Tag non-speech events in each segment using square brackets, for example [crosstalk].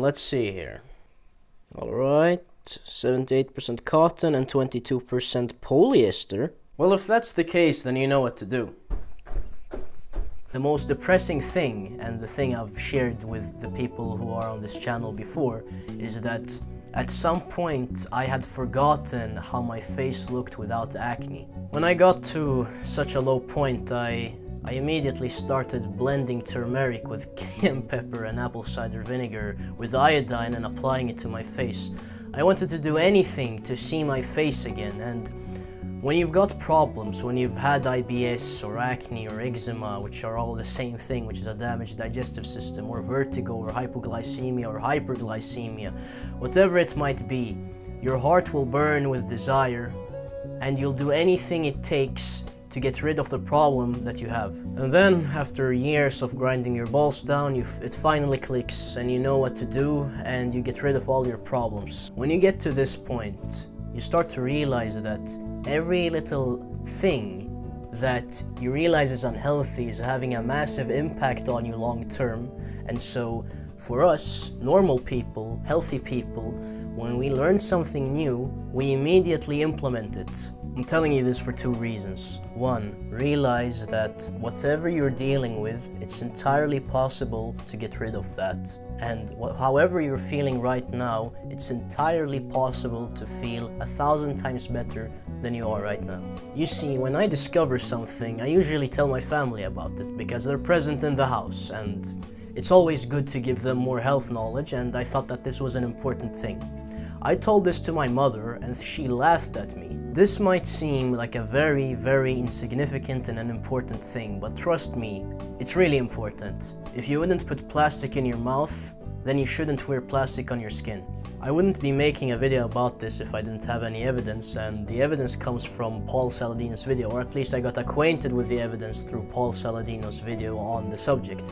let's see here. Alright, 78% cotton and 22% polyester. Well, if that's the case, then you know what to do. The most depressing thing, and the thing I've shared with the people who are on this channel before, is that at some point I had forgotten how my face looked without acne. When I got to such a low point, I I immediately started blending turmeric with [laughs] cayenne pepper and apple cider vinegar with iodine and applying it to my face. I wanted to do anything to see my face again and when you've got problems, when you've had IBS or acne or eczema, which are all the same thing, which is a damaged digestive system, or vertigo or hypoglycemia or hyperglycemia, whatever it might be, your heart will burn with desire and you'll do anything it takes to get rid of the problem that you have. And then, after years of grinding your balls down, it finally clicks and you know what to do and you get rid of all your problems. When you get to this point, you start to realize that every little thing that you realize is unhealthy is having a massive impact on you long term. And so, for us, normal people, healthy people, when we learn something new, we immediately implement it. I'm telling you this for two reasons. One, realize that whatever you're dealing with, it's entirely possible to get rid of that. And however you're feeling right now, it's entirely possible to feel a thousand times better than you are right now. You see, when I discover something, I usually tell my family about it because they're present in the house and it's always good to give them more health knowledge and I thought that this was an important thing. I told this to my mother and she laughed at me. This might seem like a very, very insignificant and unimportant thing, but trust me, it's really important. If you wouldn't put plastic in your mouth, then you shouldn't wear plastic on your skin. I wouldn't be making a video about this if I didn't have any evidence, and the evidence comes from Paul Saladino's video, or at least I got acquainted with the evidence through Paul Saladino's video on the subject.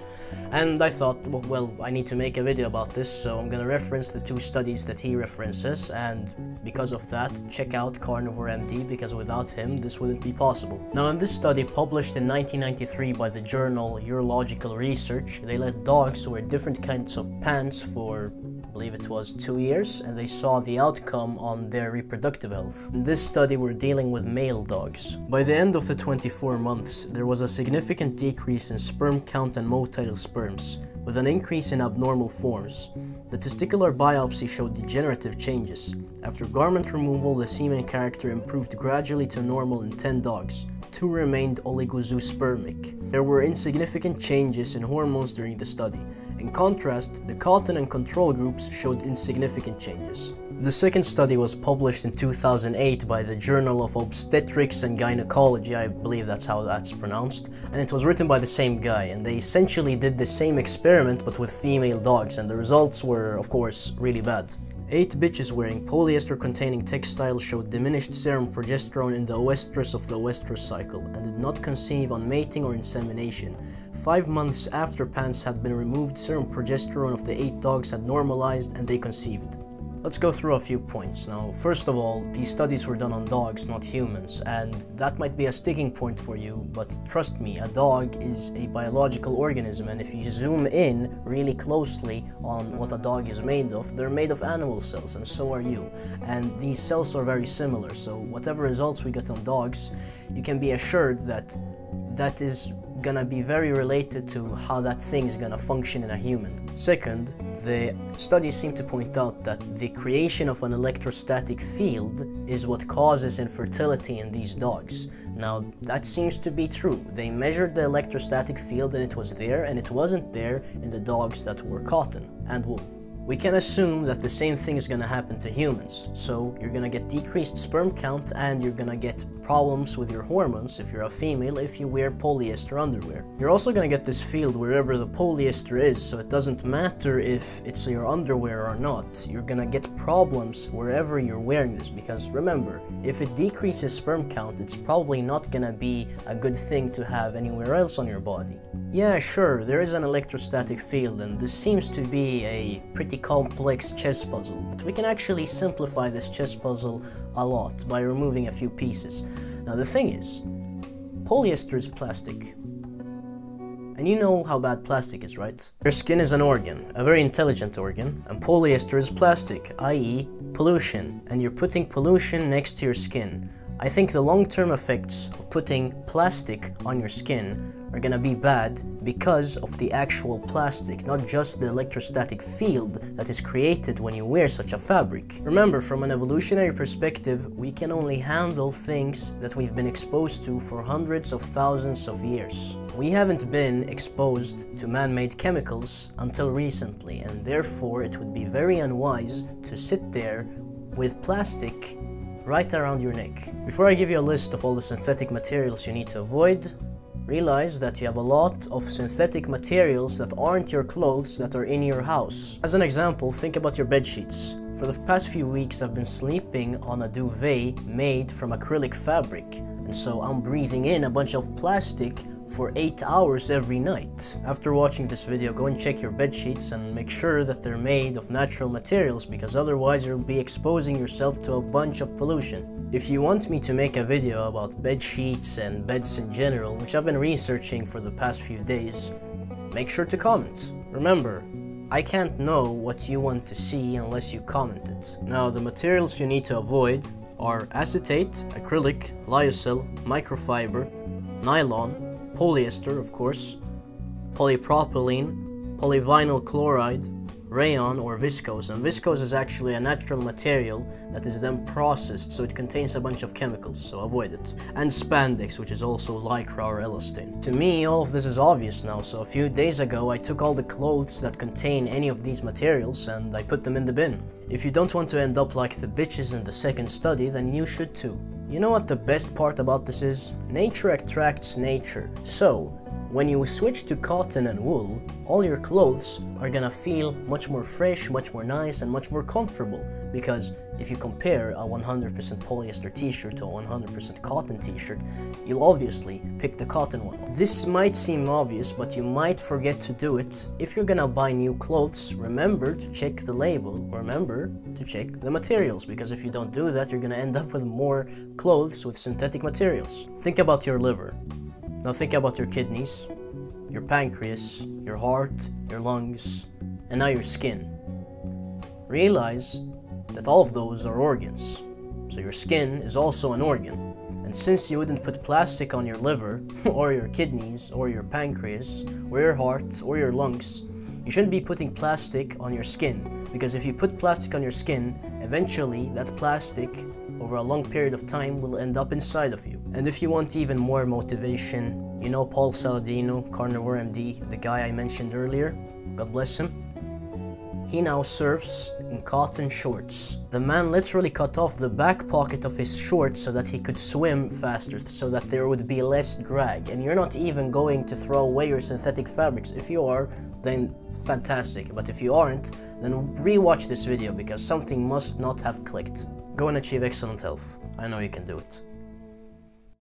And I thought, well, I need to make a video about this, so I'm gonna reference the two studies that he references, and because of that, check out Carnivore MD, because without him, this wouldn't be possible. Now, in this study, published in 1993 by the journal Urological Research, they let dogs wear different kinds of pants for believe it was two years, and they saw the outcome on their reproductive health. In this study, we're dealing with male dogs. By the end of the 24 months, there was a significant decrease in sperm count and motile sperms, with an increase in abnormal forms. The testicular biopsy showed degenerative changes. After garment removal, the semen character improved gradually to normal in 10 dogs. Two remained oligozoospermic. There were insignificant changes in hormones during the study. In contrast, the cotton and control groups showed insignificant changes. The second study was published in 2008 by the Journal of Obstetrics and Gynecology, I believe that's how that's pronounced, and it was written by the same guy, and they essentially did the same experiment but with female dogs, and the results were, of course, really bad. Eight bitches wearing polyester-containing textiles showed diminished serum progesterone in the oestrus of the oestrus cycle and did not conceive on mating or insemination. Five months after pants had been removed, serum progesterone of the eight dogs had normalized and they conceived. Let's go through a few points. Now, first of all, these studies were done on dogs, not humans, and that might be a sticking point for you, but trust me, a dog is a biological organism, and if you zoom in really closely on what a dog is made of, they're made of animal cells, and so are you. And these cells are very similar, so whatever results we get on dogs, you can be assured that that is gonna be very related to how that thing is gonna function in a human. Second, the studies seem to point out that the creation of an electrostatic field is what causes infertility in these dogs. Now, that seems to be true. They measured the electrostatic field and it was there, and it wasn't there in the dogs that were cotton and wool we can assume that the same thing is to happen to humans. So you're to get decreased sperm count and you're to get problems with your hormones if you're a female if you wear polyester underwear. You're also to get this field wherever the polyester is, so it doesn't matter if it's your underwear or not. You're to get problems wherever you're wearing this because remember, if it decreases sperm count, it's probably not to be a good thing to have anywhere else on your body. Yeah, sure, there is an electrostatic field and this seems to be a complex chess puzzle, but we can actually simplify this chess puzzle a lot by removing a few pieces. Now the thing is, polyester is plastic, And you know how bad plastic is, right? Your skin is an organ, a very intelligent organ, and polyester is plastic, i.e. pollution, and you're putting pollution next to your skin. I think the long-term effects of putting plastic on your skin are gonna be bad because of the actual plastic, not just the electrostatic field that is created when you wear such a fabric. Remember, from an evolutionary perspective, we can only handle things that we've been exposed to for hundreds of thousands of years. We haven't been exposed to man-made chemicals until recently, and therefore it would be very unwise to sit there with plastic right around your neck. Before I give you a list of all the synthetic materials you need to avoid, realize that you have a lot of synthetic materials that aren't your clothes that are in your house. As an example, think about your bed sheets. For the past few weeks I've been sleeping on a duvet made from acrylic fabric and so I'm breathing in a bunch of plastic for 8 hours every night. After watching this video, go and check your bed sheets and make sure that they're made of natural materials because otherwise you'll be exposing yourself to a bunch of pollution. If you want me to make a video about bed sheets and beds in general, which I've been researching for the past few days, make sure to comment. Remember, I can't know what you want to see unless you comment it. Now, the materials you need to avoid are acetate, acrylic, lyocell, microfiber, nylon, polyester, of course, polypropylene, polyvinyl chloride, rayon or viscose and viscose is actually a natural material that is then processed so it contains a bunch of chemicals so avoid it and spandex which is also lycra or elastane to me all of this is obvious now so a few days ago i took all the clothes that contain any of these materials and i put them in the bin if you don't want to end up like the bitches in the second study then you should too you know what the best part about this is? Nature attracts nature. So, when you switch to cotton and wool, all your clothes are gonna feel much more fresh, much more nice, and much more comfortable. Because if you compare a 100% polyester t-shirt to a 100% cotton t-shirt, you'll obviously pick the cotton one. This might seem obvious, but you might forget to do it. If you're gonna buy new clothes, remember to check the label. Remember to check the materials, because if you don't do that, you're gonna end up with more clothes with synthetic materials. Think about your liver. Now think about your kidneys, your pancreas, your heart, your lungs, and now your skin. Realize that all of those are organs. So your skin is also an organ. And since you wouldn't put plastic on your liver, [laughs] or your kidneys, or your pancreas, or your heart, or your lungs, you shouldn't be putting plastic on your skin. Because if you put plastic on your skin, eventually that plastic, over a long period of time, will end up inside of you. And if you want even more motivation, you know Paul Saladino, Carnivore MD, the guy I mentioned earlier, God bless him, he now surfs in cotton shorts. The man literally cut off the back pocket of his shorts so that he could swim faster, so that there would be less drag. And you're not even going to throw away your synthetic fabrics. If you are, then fantastic. But if you aren't, then rewatch this video because something must not have clicked. Go and achieve excellent health. I know you can do it.